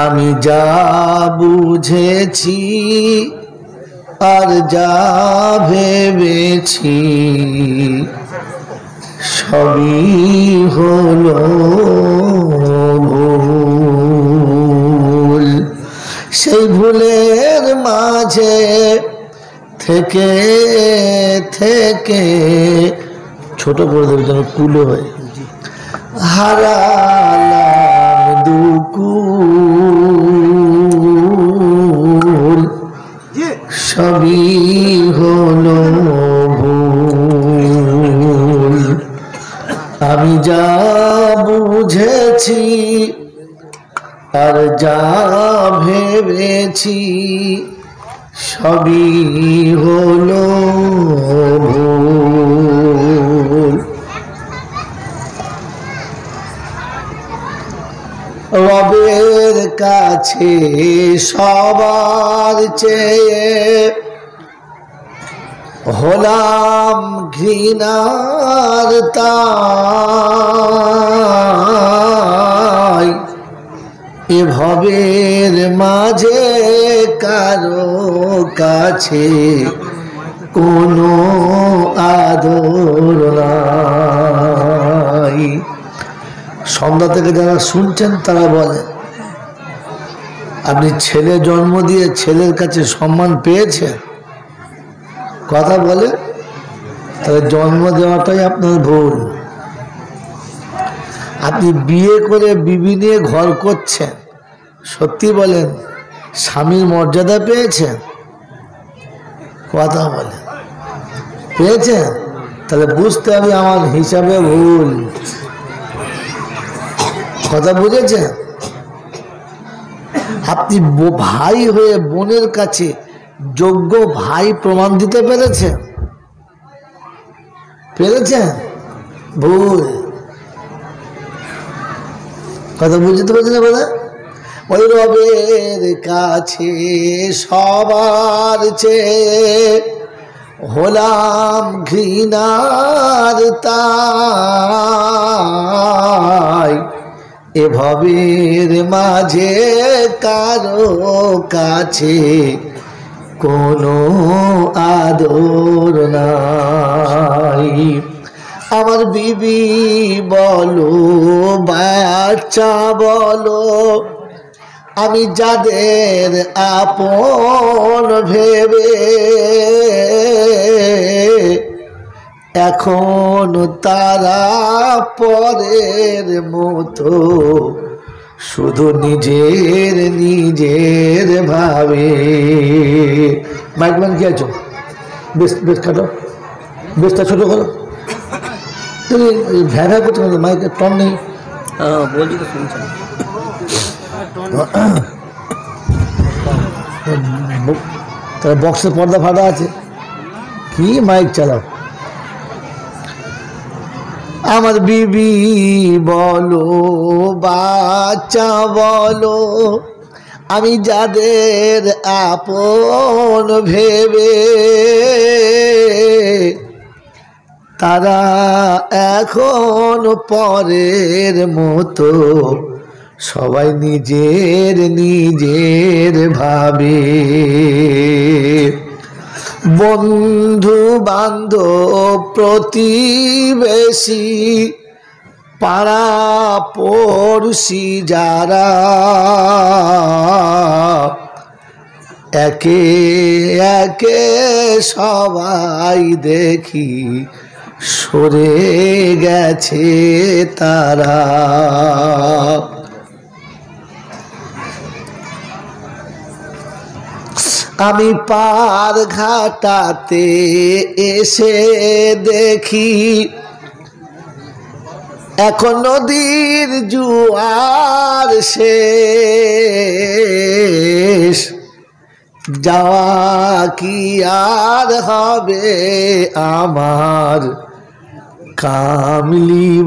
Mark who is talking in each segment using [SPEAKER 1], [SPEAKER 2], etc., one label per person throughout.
[SPEAKER 1] আমি যা বুঝেছি আর যা ভেবেছি সবই হলো ভুল। সেই ভুলের মাঝে থেকে থেকে ছোট দেবে যেন কুলো হয়ে হারালাম দুকুল সবই হলো ভুল। আমি যা বুঝেছি আর যা ভেবেছি সবই হলো ভুল রবের কাছে সবার চেয়ে। হলাম ঘৃণার তাই। এভবের মাঝে কারও কাছে কোনো আদর নাই। সন্ধ্যা থেকে যারা শুনছেন তারা বলেন আপনি ছেলে জন্ম দিয়ে ছেলের কাছে সম্মান পেয়েছেন? কথা বলে? তাহলে জন্ম দেওয়াটাই আপনার ভুল। আপনি বিয়ে করে বিবি নিয়ে ঘর করছেন। সত্যি বলেন, স্বামীর মর্যাদা পেয়েছেন? কথা বলেন পেয়েছেন? তাহলে বুঝতে হবে আমার হিসাবে ভুল। কথা বুঝেছেন? আপনি ভাই হয়ে বোনের কাছে যোগ্য ভাই প্রমাণ দিতে পেরেছেন? পেরেছেন? ভুল। কথা বুঝতে পারছেন বোধ ওই রবের কাছে সবার চেয়ে হলাম ঘৃণার তাই এভাবের মাঝে কারও কাছে কোনো আদর নাই। আমার বিবি বলো, বাচ্চা বলো, আমি যাদের আপন ভেবে এখন তারা পরের মতো শুধু নিজের নিজের ভাবে। মাইকম্যান কি আছো? বেশ বেশ কাটো। বেশটা ছোটো করো। তুমি ভ্যা ভ্যা করতে পারো টন নেই।
[SPEAKER 2] হ্যাঁ বলছি তো শুনছেন
[SPEAKER 1] তাহলে বক্সের পর্দা ফাটা আছে। কি মাইক চালাও? আমার বিবি বলো, বাচ্চা বলো, আমি যাদের আপন ভেবে, তারা এখন পরের মতো, সবাই নিজের নিজের ভাবে। বন্ধু বান্ধব প্রতিবেশী পাড়া পড়শি যারা একে একে সবাই দেখি সরে গেছে তারা। আমি পার ঘাটাতে এসে দেখি এখন নদীর জুয়ার শেষ। যাওয়া কি আর হবে আমার কামলিওয়ালার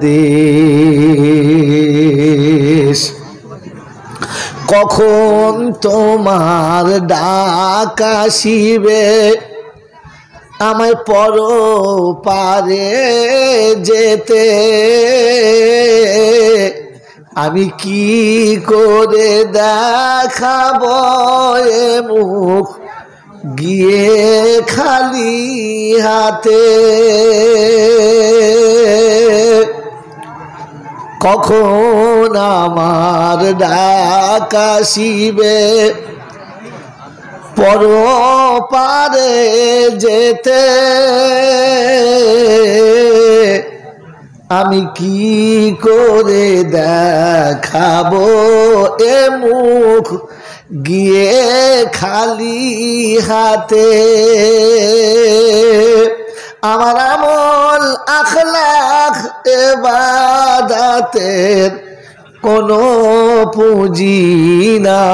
[SPEAKER 1] দেশ? কখন তোমার ডাক আসিবে? আমায় পর পারে যেতে। আমি কি করে দেখাবো এ মুখ? গিয়ে খালি হাতে। কখন আমার ডাকাশিবে পর পারে যেতে আমি কি করে দেখাবো? এ মুখ গিয়ে খালি হাতে। আমার আমল আখলাখ এবাদাতের কোনো পুঁজি নাই।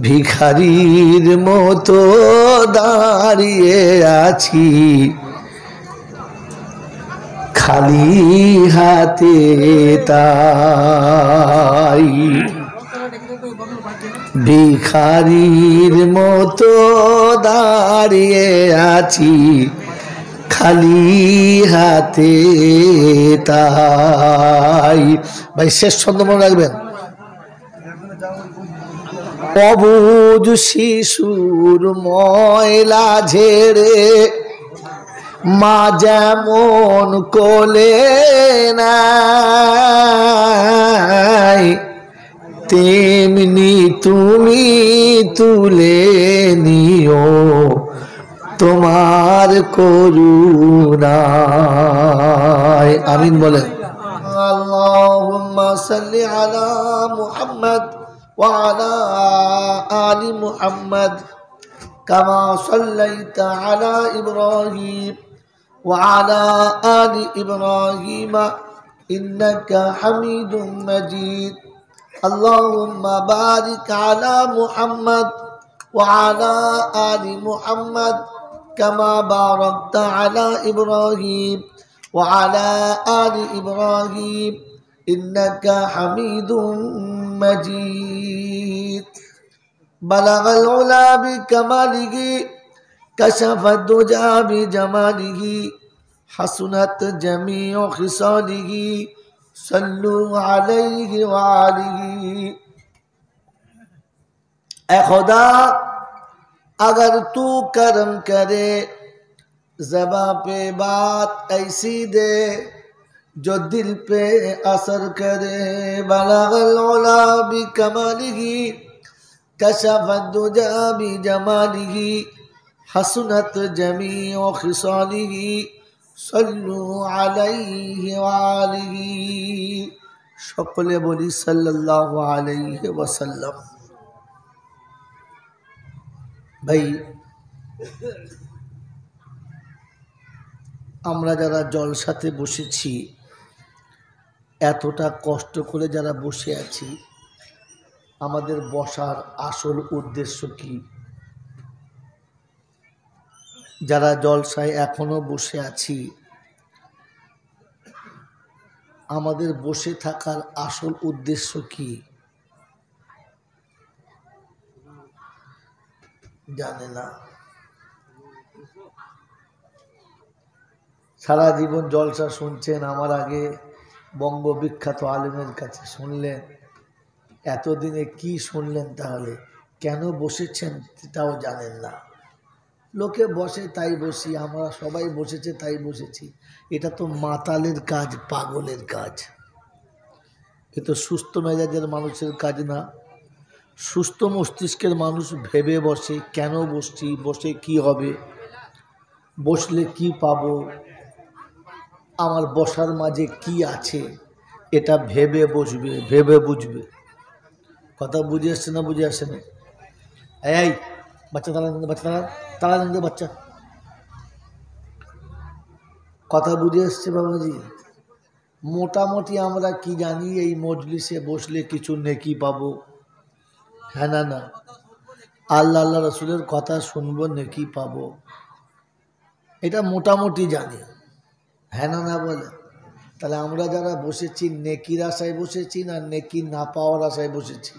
[SPEAKER 1] ভিখারির মতো দাঁড়িয়ে আছি। খালি হাতে তাই। ভিখারির মতো দাঁড়িয়ে আছি, খালি হাতে তাই ভাই, শেষ ছন্দ মনে রাখবেন? অবুজ শিশুর ময়লা ঝেড়ে মা যেমন কোলে নাই তেমনি তুমি তুলে নিও তোমার করুণায় আমিন বলেন আল্লাহুম্মা সাল্লি আলা মুহাম্মদ ওয়া আলা আলি মুহাম্মদ কামা সাল্লাইতা আলা ইব্রাহিম ওয়া আলা আলি ইব্রাহিম ইন্নাকা হামিদুম মাজিদ اللهم بارك على محمد وعلى آل محمد كما باركت على إبراهيم وعلى آل إبراهيم إنك حميد مجيد. بلغ العلا بكماله كشف الدجى بجماله حسنت جميع خصاله صلوا عليه وعليه اے خدا، اگر تو کرم کرے زباں پہ بات ایسی دے جو دل پہ اثر کرے. بلغ العلا بکمالہ کشف الدجى بجماله حسنت جميع خصاله সল্লু সকলে বলি সাল্লাহ ওয়াসাল্লাম। ভাই, আমরা যারা জলসাতে বসেছি, এতটা কষ্ট করে যারা বসে আছি, আমাদের বসার আসল উদ্দেশ্য কী? যারা জলসায় এখনও বসে আছি, আমাদের বসে থাকার আসল উদ্দেশ্য কি? জানে না। সারা জীবন জলসা শুনছেন, আমার আগে বঙ্গ বিখ্যাত আলিমের কাছে শুনলেন। এতদিনে কি শুনলেন তাহলে? কেন বসেছেন সেটাও জানেন না। লোকে বসে, তাই বসি। আমরা সবাই বসেছে, তাই বসেছি। এটা তো মাতালের কাজ, পাগলের কাজ। এ তো সুস্থ মেজাজের মানুষের কাজ না। সুস্থ মস্তিষ্কের মানুষ ভেবে বসে, কেন বসছি, বসে কি হবে, বসলে কি পাব, আমার বসার মাঝে কি আছে, এটা ভেবে বসবে, ভেবে বুঝবে। কথা বুঝে আসছে না বুঝে আসছে না? এই বাচ্চা তালা বাচ্চা তালা তালা দেন বাচ্চা কথা বুঝে এসছে বাবাজি মোটামুটি আমরা কি জানি এই মজলিসে বসলে কিছু নেকি পাবো হ্যাঁ না না আল্লাহ আল্লাহ রসুলের কথা শুনব নেকি পাবো এটা মোটামুটি জানি হ্যাঁ না না বলে তাহলে আমরা যারা বসেছি নেকির আশায় বসেছি না নেকি না পাওয়ার আশায় বসেছি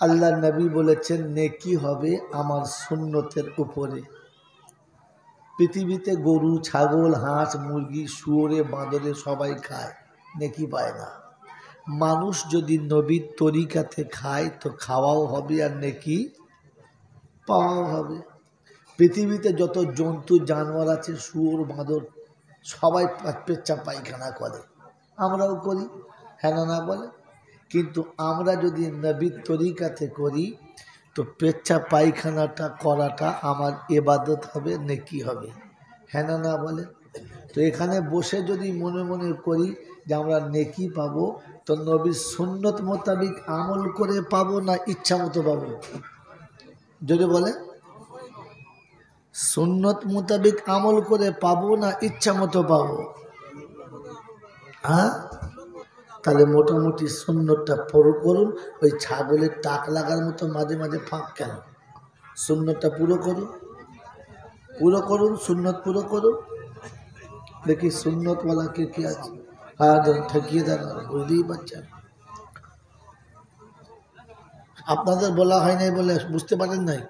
[SPEAKER 1] আল্লাহ নবী বলেছেন, নেকি হবে আমার সুন্নতের উপরে। পৃথিবীতে গরু, ছাগল, হাঁস, মুরগি, শুয়োরে, বাঁদরে সবাই খায়, নেকি পায় না। মানুষ যদি নবীর তরিকাতে খায়, তো খাওয়াও হবে আর নেকি পাওয়াও হবে। পৃথিবীতে যত জন্তু, জানোয়ার আছে, শুয়োর, বাঁদর, সবাই পেচ্চা পায়খানা করে। আমরাও করি হ্যাঁ না না বলে। কিন্তু আমরা যদি নবীর তরিকাতে করি, তো পেচ্ছা পায়খানাটা করাটা আমার এবাদত হবে, নেকি হবে। হ্যাঁ না না বলে? তো এখানে বসে যদি মনে মনে করি যে আমরা নেকি পাবো, তো নবীর সুন্নত মোতাবিক আমল করে পাবো না ইচ্ছা মতো পাবো? যদি বলে? সুন্নত মোতাবিক আমল করে পাবো না ইচ্ছা মতো পাবো? হ্যাঁ? তাহলে মোটামুটি সুন্নতটা পুরো করুন। ওই ছাগলের টাক লাগার মতো মাঝে মাঝে ফাঁক কেন? সুন্নতটা পুরো করুন। পুরো করুন, সুন্নত পুরো করুন। দেখি সুন্নতওয়ালা কে কে আছে। হ্যাঁ ঠকিয়ে দেন বুঝতেই পারছেন। আপনাদের বলা হয় নাই বলে বুঝতে পারেন নাই?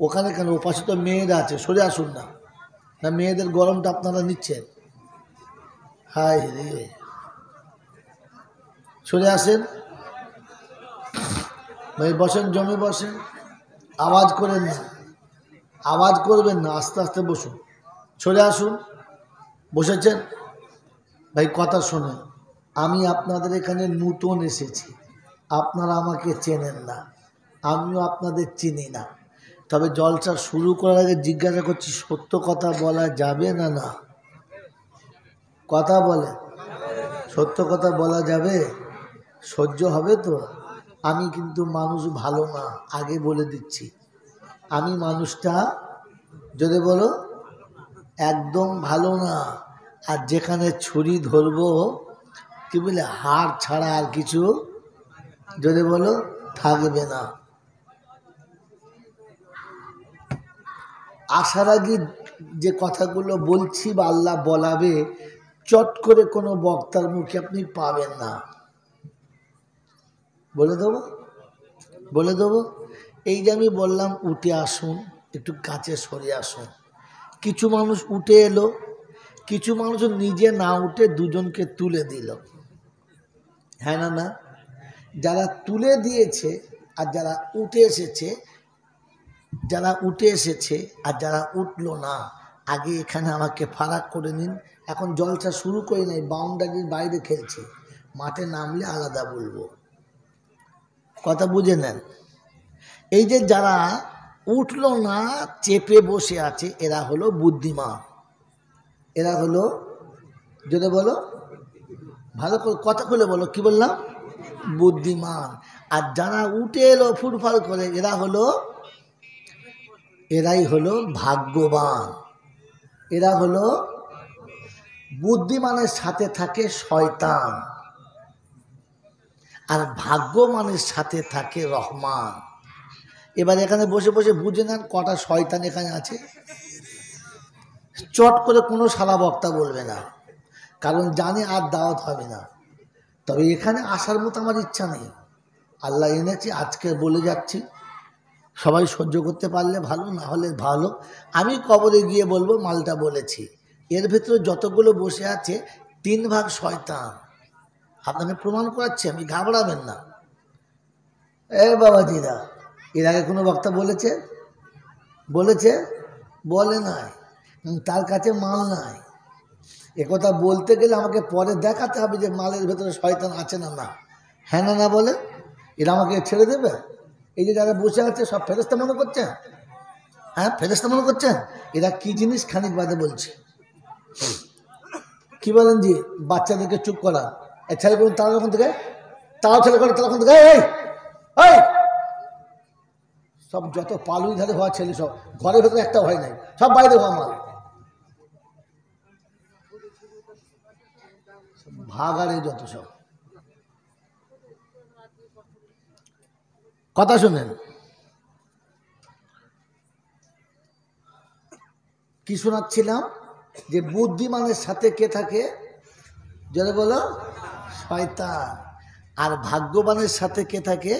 [SPEAKER 1] ওখানে কেন? ওপাশে তো মেয়েরা আছে, সরে আসুন না। না, মেয়েদের গরমটা আপনারা নিচ্ছেন। হায় রে। সরে আসেন। ভাই, বসেন, জমে বসেন। আওয়াজ করেন না। আওয়াজ করবেন না, আস্তে আস্তে বসুন। সরে আসুন। বসেছেন? ভাই, কথা শোনেন। আমি আপনাদের এখানে নূতন এসেছি। আপনারা আমাকে চেনেন না। আমিও আপনাদের চিনি না। তবে জলসা শুরু করার আগে জিজ্ঞাসা করছি, সত্য কথা বলা যাবে না না? কথা বলে সত্য কথা বলা যাবে? সহ্য হবে তো? আমি কিন্তু মানুষ ভালো না, আগে বলে দিচ্ছি। আমি মানুষটা, যদি বলো, একদম ভালো না। আর যেখানে ছুরি ধরবো, কি বলে, হাড় ছাড়া আর কিছু, যদি বলো, থাকবে না। আসার আগে যে কথাগুলো বলছি বা আল্লাহ বলাবে, চট করে কোনো বক্তার মুখে আপনি পাবেন না। বলে দেবো? বলে দেবো? এই যে আমি বললাম, উঠে আসুন, একটু কাছে সরে আসুন। কিছু মানুষ উঠে এলো, কিছু মানুষ নিজে না উঠে দুজনকে তুলে দিল। হ্যাঁ না না? যারা তুলে দিয়েছে আর যারা উঠে এসেছে, যারা উঠে এসেছে আর যারা উঠল না, আগে এখানে আমাকে ফারাক করে নিন। এখন জলসা শুরু করে নাই, বাউন্ডারির বাইরে খেলছে। মাঠে নামলে আলাদা বলব। কথা বুঝে নেন। এই যে যারা উঠল না, চেপে বসে আছে, এরা হলো বুদ্ধিমান। এরা হলো যদি বলো, ভালো করে কথা খুলে বলো, কি বললাম? বুদ্ধিমান। আর যারা উঠে এলো, ফুটফাল করে, এরা হলো, এরাই হলো ভাগ্যবান। এরা হলো, বুদ্ধিমানের সাথে থাকে শয়তান। আর ভাগ্য ভাগ্যমানের সাথে থাকে রহমান। এবার এখানে বসে বসে বুঝে নেন কটা শয়তান এখানে আছে। চট করে কোনো সালা বক্তা বলবে না, কারণ জানে আর দাওয়াত হবে না। তবে এখানে আসার মতো আমার ইচ্ছা নেই। আল্লাহ এনেছি, আজকে বলে যাচ্ছি। সবাই সহ্য করতে পারলে ভালো, না হলে ভালো। আমি কবরে গিয়ে বলব, মালটা বলেছি। এর ভেতরে যতগুলো বসে আছে, তিন ভাগ শয়তান। আপনাকে প্রমাণ করাচ্ছি আমি ঘাবড়াবেন না। এ বাবাজিরা এর আগে কোনো বক্তা বলেছে? বলেছে? বলে নাই। তার কাছে মাল নাই। একথা বলতে গেলে আমাকে পরে দেখাতে হবে যে মালের ভেতরে শয়তান আছে না না। হ্যাঁ না না বলে? এরা আমাকে ছেড়ে দেবে? এই যে যারা বসে আছে, সব ফেরস্তা মনে করছে? হ্যাঁ ফেরস্তা মনে করছে? এরা কি জিনিস খানিক বাদে বলছে? কি বলেন জি? বাচ্চাদেরকে চুপ করা এই ছেলে করুন তারা যখন থেকে? তারাও ছেলে করে, তারা থেকে? এই এই! সব যত পালুই ধারে হওয়া ছেলে সব, ঘরের ভেতরে একটা হয় নাই, সব বাইরে হওয়া মাল। ভাগারে যত সব। কথা শুনেন। কি শোনাচ্ছিলাম? যে বুদ্ধিমানের সাথে কে থাকে? যারা বলো শয়তান আর ভাগ্যবানের সাথে কে থাকে?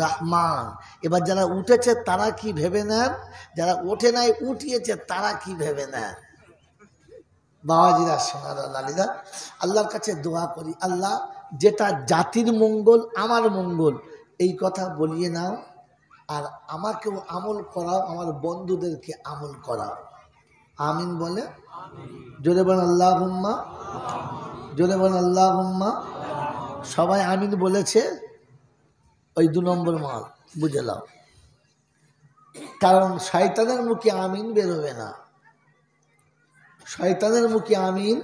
[SPEAKER 1] রহমান। এবার যারা উঠেছে তারা কি ভেবে নেন? যারা ওঠে নাই, উঠিয়েছে তারা কি ভেবে নেন? বাবাজিরা সোনারা লালিদা, আল্লাহর কাছে দোয়া করি, আল্লাহ, যেটা জাতির মঙ্গল, আমার মঙ্গল, এই কথা বলিয়ে নাও। আর আমাকেও আমল করাও, আমার বন্ধুদেরকে আমল করাও। আমিন বলে? জোরে বলেন আল্লাহ হুম্মা জোরে আল্লাহ হুম্মা সবাই আমিন বলেছে, ওই দু নম্বর মাল, বুঝে নাও। কারণ শয়তানের মুখে আমিন বেরোবে না। শয়তানের মুখে আমিন,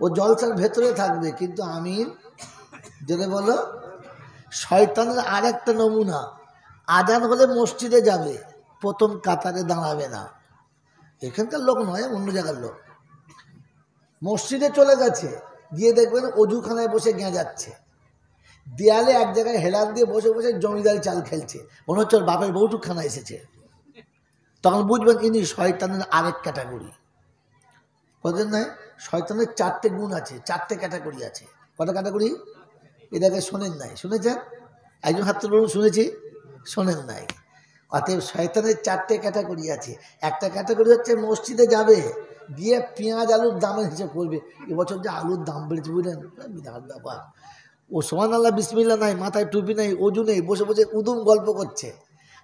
[SPEAKER 1] ও জলসার ভেতরে থাকবে, কিন্তু আমিন যেটা বলো, শয়তানের আর একটা নমুনা, আজান হলে মসজিদে যাবে, প্রথম কাতারে দাঁড়াবে না। এখানকার লোক নয়, অন্য জায়গার লোক। মসজিদে চলে গেছে, গিয়ে দেখবেন অজুখানায় বসে যাচ্ছে। দেয়ালে এক জায়গায় হেলান দিয়ে বসে বসে জমিদারি চাল খেলছে। মনে হচ্ছে বাপের বৌটুকখানা এসেছে। তখন বুঝবেন ইনি শয়তানের আরেক ক্যাটাগরি। কতদিন নয় শয়তানের চারটে গুণ আছে, চারটে ক্যাটাগরি আছে। কটা ক্যাটাগরি? এটাকে শোনেন নাই। শুনেছেন? একজন হাত বলুন শুনেছি? শোনেন নাই। অতএব শয়তানের চারটে ক্যাটাগরি আছে। একটা ক্যাটাগরি হচ্ছে মসজিদে যাবে। গিয়ে পেঁয়াজ আলুর দামের হিসেব করবে এবছর যে আলুর দাম বেড়েছে বুঝলেন? বিরাট ব্যাপার। ও সোমান আল্লাহ বিসমিল্লা নাই, মাথায় টুপি নেই, অজু নেই, বসে বসে উদুম গল্প করছে।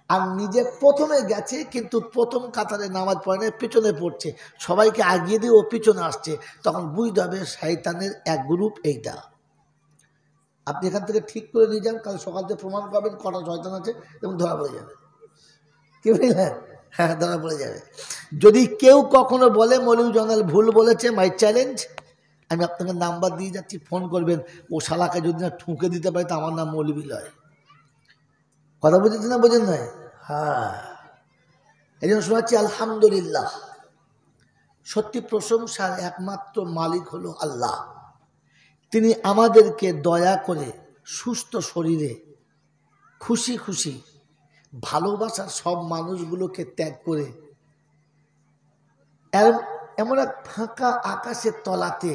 [SPEAKER 1] আর নিজে প্রথমে গেছে, কিন্তু প্রথম কাতারে নামাজ পড়ে না পিছনে পড়ছে। সবাইকে আগিয়ে দিয়ে ও পিছনে আসছে। তখন বুঝতে হবে শয়তানের এক গ্রুপ এইটা। আপনি এখান থেকে ঠিক করে নিয়ে যান, কাল সকাল থেকে প্রমাণ পাবেন কটা শয়তান আছে এবং ধরা পড়ে যাবে। কি বুঝলেন? হ্যাঁ ধরা পড়ে যাবে। যদি কেউ কখনো বলে মলিউ জনাল ভুল বলেছে, মাই চ্যালেঞ্জ, আমি আপনাকে নাম্বার দিয়ে যাচ্ছি, ফোন করবেন। ও শালাকে যদি না ঠুকে দিতে পারে, তো আমার নাম মৌলবী লয় কথা বুঝেছেন না বোঝেন নাই? হ্যাঁ। এই জন্য শোনাচ্ছি, আলহামদুলিল্লাহ। সত্যি প্রশংসার একমাত্র মালিক হলো আল্লাহ। তিনি আমাদেরকে দয়া করে সুস্থ শরীরে খুশি খুশি ভালোবাসার সব মানুষগুলোকে ত্যাগ করে এমন এক ফাঁকা আকাশের তলাতে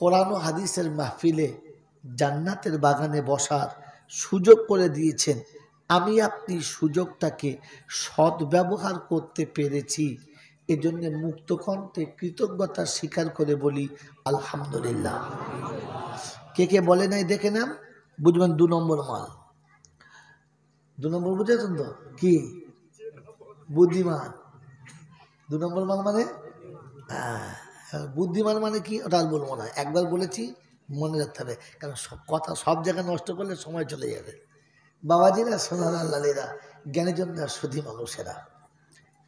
[SPEAKER 1] কোরআন হাদিসের মাহফিলে জান্নাতের বাগানে বসার সুযোগ করে দিয়েছেন। আমি আপনি সুযোগটাকে সদ্ব্যবহার করতে পেরেছি, এজন্য মুক্তকণ্ঠে কৃতজ্ঞতা স্বীকার করে বলি, আলহামদুলিল্লাহ। কে কে বলে নাই দেখে নাম বুঝবেন দু নম্বর মাল। দু নম্বর বুঝেছেন তো? কি? বুদ্ধিমান। দু নম্বর মাল মানে? হ্যাঁ, বুদ্ধিমান মানে কি? ওটা আর বলব না। একবার বলেছি মনে রাখতে হবে। কারণ সব কথা সব জায়গায় নষ্ট করলে সময় চলে যাবে। বাবাজিরা সোনার আল্লাহেরা জ্ঞানীজনরা সুধী মানুষেরা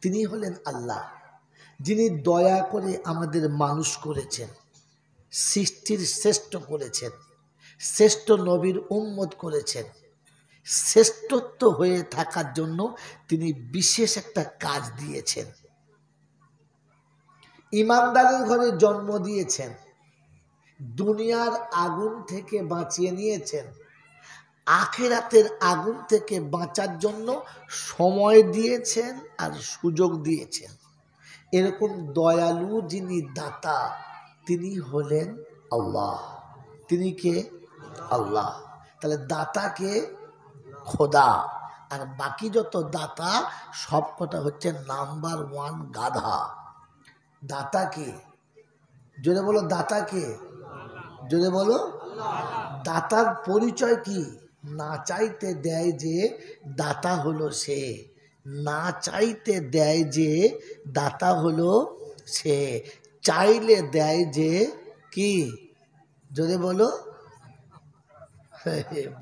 [SPEAKER 1] তিনি হলেন আল্লাহ। যিনি দয়া করে আমাদের মানুষ করেছেন সৃষ্টির শ্রেষ্ঠ করেছেন শ্রেষ্ঠ নবীর উম্মত করেছেন শ্রেষ্ঠত্ব হয়ে থাকার জন্য তিনি বিশেষ একটা কাজ দিয়েছেন। ইমানদারের ঘরে জন্ম দিয়েছেন। দুনিয়ার আগুন থেকে বাঁচিয়ে নিয়েছেন। আখেরাতের আগুন থেকে বাঁচার জন্য সময় দিয়েছেন আর সুযোগ দিয়েছেন। এরকম দয়ালু যিনি দাতা, তিনি হলেন আল্লাহ। তিনি কে? আল্লাহ। তাহলে দাতাকে খোদা। আর বাকি যত দাতা সবকটা হচ্ছে নাম্বার ওয়ান গাধা। দাতাকে জোরে বলো দাতাকে জোরে বলো। দাতার পরিচয় কি? না চাইতে দেয় যে দাতা হলো সে। না চাইতে দেয় যে দাতা হলো সে। চাইলে দেয় যে কি? জোরে বলো।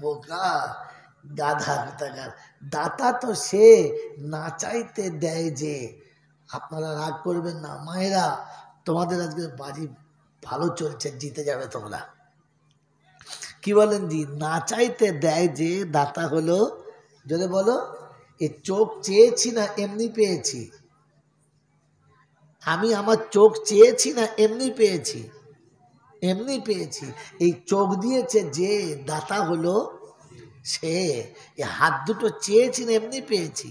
[SPEAKER 1] বোকা। গাধা কোথাকার দাতা তো সে, না চাইতে দেয় যে, আপনারা রাগ করবেন না। মায়েরা, তোমাদের আজকে বাড়ি ভালো চলছে, জিতে যাবে তোমরা। কি বলেন জি? না চাইতে দেয় যে, দাতা হলো যদি বলো, এ চোখ চেয়েছি না, এমনি পেয়েছি। আমি আমার চোখ চেয়েছি না, এমনি পেয়েছি। এমনি পেয়েছি। এই চোখ দিয়েছে যে, দাতা হলো সে হাত দুটো চেয়েছি এমনি পেয়েছি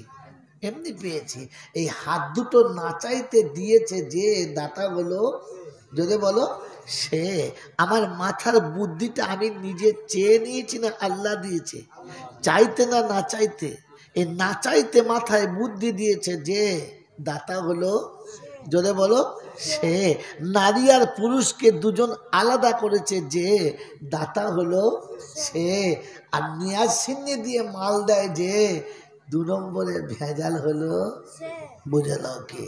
[SPEAKER 1] এমনি পেয়েছি। এই হাত দুটো না চাইতে দিয়েছে যে দাতা হলো যদি বলো, সে আমার মাথার বুদ্ধিটা আমি নিজে চেয়ে নিয়েছি না, আল্লাহ দিয়েছে। চাইতে না না চাইতে এ না চাইতে মাথায় বুদ্ধি দিয়েছে যে দাতা হলো যদি বলো সে নারী আর পুরুষকে দুজন আলাদা করেছে যে দাতা হলো সে। আর নিয়াজ সিন্নি দিয়ে মাল দেয় যে দু নম্বরে ভেজাল হলো বুঝে নাও কে।